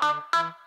Bye.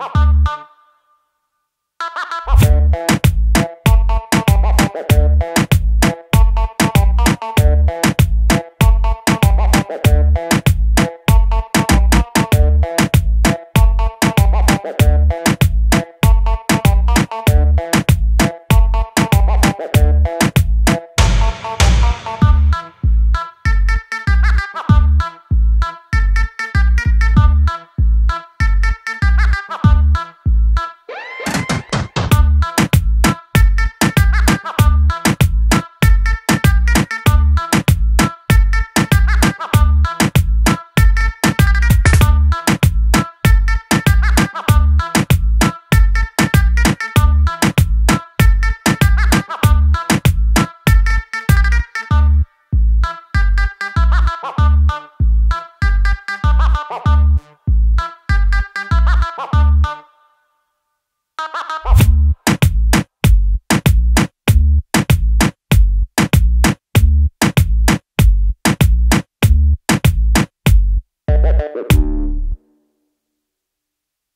ha ha